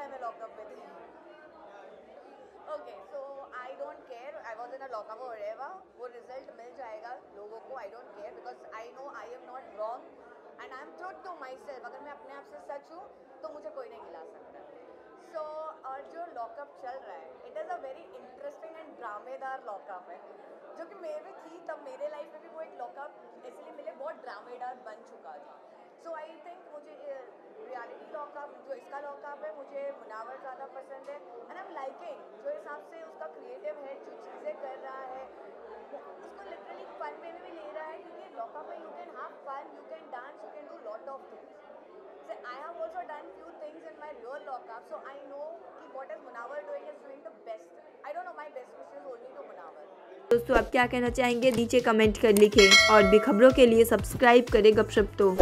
time I locked up with him. Okay so I don't care I was in a lockup और वो result मिल जाएगा लोगों को I don't care because I know I am not wrong and I am true to myself अगर मैं अपने आप से सच हूँ तो मुझे कोई नहीं खिला सकता। सो so, और जो लॉकअप चल रहा है it is a very interesting and ड्रामेदार lockup है। जो कि मेरे थी तब मेरे लाइफ में भी वो एक लॉकअप इसलिए मेरे बहुत ड्रामेदार बन चुका था। लॉकअप जो इसका लॉकअप है मुझे मुनावर ज़्यादा पसंद है। एंड आई एम लाइकिंग जो हिसाब से उसका क्रिएटिव है, जो चीज़ें कर रहा है। उसको लिटरली फन में भी ले रहा है, क्योंकि लॉकअप में you can have fun you can dance you can do lot of things कि. दोस्तों, आप क्या कहना चाहेंगे? नीचे कमेंट कर लिखें और भी खबरों के लिए सब्सक्राइब करें गपशप तो।